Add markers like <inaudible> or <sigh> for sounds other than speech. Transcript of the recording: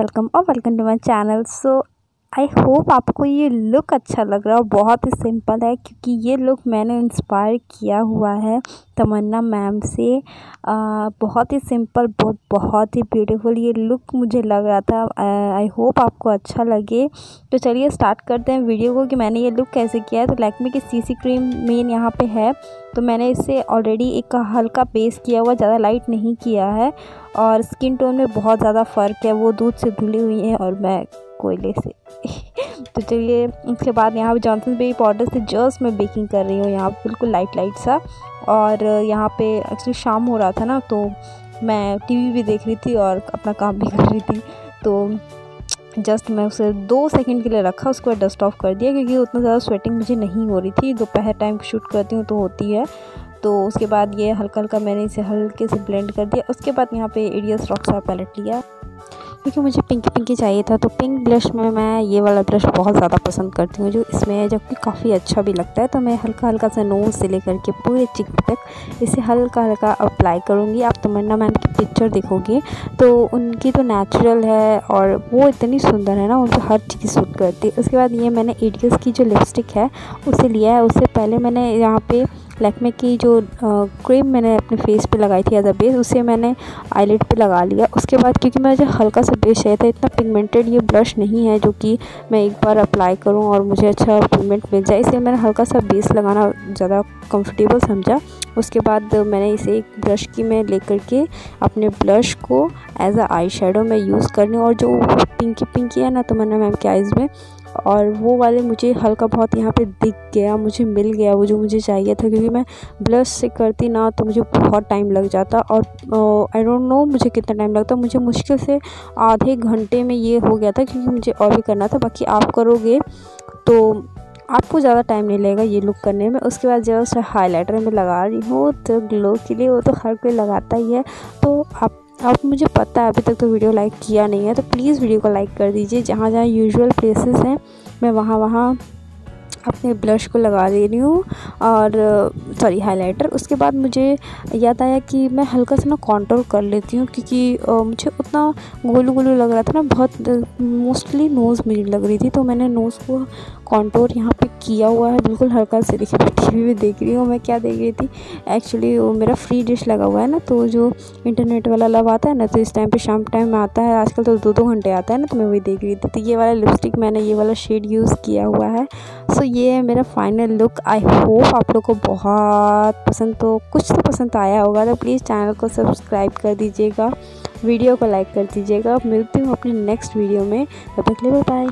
Welcome और welcome to my channel so I hope आपको ये लुक अच्छा लग रहा हो। बहुत ही सिंपल है क्योंकि ये लुक मैंने इंस्पायर किया हुआ है तमन्ना मैम से। आ, बहुत ही सिंपल बहुत बहुत ही ब्यूटीफुल ये लुक मुझे लग रहा था। आई होप आपको अच्छा लगे। तो चलिए स्टार्ट करते हैं वीडियो को कि मैंने ये लुक कैसे किया है। तो लैक्मे की सीसी क्रीम मेन यहाँ पे है। तो मैंने इसे ऑलरेडी एक हल्का बेस किया हुआ ज़्यादा लाइट नहीं किया है। और स्किन टोन में बहुत ज़्यादा फ़र्क है। वो दूध से धुली हुई है और मैं कोयले से। <laughs> तो चलिए उसके बाद यहाँ पे जॉनसन बेबी पाउडर से जस्ट मैं बेकिंग कर रही हूँ। यहाँ बिल्कुल लाइट लाइट सा। और यहाँ पे एक्चुअली शाम हो रहा था ना तो मैं टीवी भी देख रही थी और अपना काम भी <laughs> कर रही थी। तो जस्ट मैं उसे दो सेकंड के लिए रखा, उसको डस्ट ऑफ़ कर दिया, क्योंकि उतना ज़्यादा स्वेटिंग मुझे नहीं हो रही थी। दोपहर टाइम शूट करती हूँ तो होती है। तो उसके बाद ये हल्का हल्का मैंने इसे हल्के से ब्लेंड कर दिया। उसके बाद यहाँ पे एडियस रॉक्स पैलेट लिया। क्योंकि मुझे पिंक पिंकी चाहिए था तो पिंक ब्रश में मैं ये वाला ब्रश बहुत ज़्यादा पसंद करती हूँ, जो इसमें है जबकि काफ़ी अच्छा भी लगता है। तो मैं हल्का हल्का सा नोज़ से लेकर के पूरे चिक तक इसे हल्का हल्का अप्लाई करूँगी। आप तमन्ना मैम की पिक्चर देखोगे तो उनकी तो नेचुरल है और वो इतनी सुंदर है ना, उनको हर चीज़ सूट करती है। उसके बाद ये मैंने एडियस की जो लिपस्टिक है, उसे लिया है। उससे पहले मैंने यहाँ पर लैक्मे की जो क्रीम मैंने अपने फेस पे लगाई थी एज अ बेस उसे मैंने आईलेट पे लगा लिया। उसके बाद क्योंकि मुझे हल्का सा बेस चाहिए था, इतना पिगमेंटेड ये ब्रश नहीं है जो कि मैं एक बार अप्लाई करूँ और मुझे अच्छा पिगमेंट मिल जाए, इसलिए मैंने हल्का सा बेस लगाना ज़्यादा कंफर्टेबल समझा। उसके बाद मैंने इसे एक ब्रश की में लेकर के अपने ब्लश को एज अ आई शेडो में यूज़ करनी और जो पिंकी पिंकी है ना तो मैंने मैम के आइज़ में, और वो वाले मुझे हल्का बहुत यहाँ पे दिख गया, मुझे मिल गया, वो जो मुझे चाहिए था, क्योंकि मैं ब्लश से करती ना तो मुझे बहुत टाइम लग जाता और आई डोंट नो मुझे कितना टाइम लगता, मुझे मुश्किल से आधे घंटे में ये हो गया था क्योंकि मुझे और भी करना था, बाकी आप करोगे तो आपको ज़्यादा टाइम नहीं लगेगा ये लुक करने में। उसके बाद जस्ट हाईलाइटर में लगा रही हूँ तो ग्लो के लिए वो तो हर कोई लगाता ही है। तो आप अब मुझे पता है अभी तक तो वीडियो लाइक किया नहीं है तो प्लीज़ वीडियो को लाइक कर दीजिए। जहाँ जहाँ यूजुअल प्लेसेस हैं, मैं वहाँ वहाँ अपने ब्लश को लगा दे रही हूँ। और सॉरी हाइलाइटर उसके बाद मुझे याद आया कि मैं हल्का सा ना कॉन्ट्रोल कर लेती हूँ, क्योंकि मुझे उतना गोलू गोलू लग रहा था ना, बहुत मोस्टली नोज़ मेरी लग रही थी तो मैंने नोज़ को कॉन्टोर यहाँ पे किया हुआ है। बिल्कुल हल्का से देखिए मैं टी वी देख रही हूँ मैं क्या देख रही थी। एक्चुअली वो मेरा फ्री डिश लगा हुआ है ना तो जो इंटरनेट वाला लव आता है ना तो इस टाइम पे शाम टाइम में आता है। आजकल तो दो दो घंटे आता है ना तो मैं वही देख रही थी। तो ये वाला लिपस्टिक मैंने ये वाला शेड यूज़ किया हुआ है। सो ये है मेरा फाइनल लुक आई होप आप लोग को बहुत पसंद तो कुछ तो पसंद आया होगा। तो प्लीज़ चैनल को सब्सक्राइब कर दीजिएगा वीडियो को लाइक कर दीजिएगा। मिलती हूँ अपने नेक्स्ट वीडियो में। तब तक ले बाय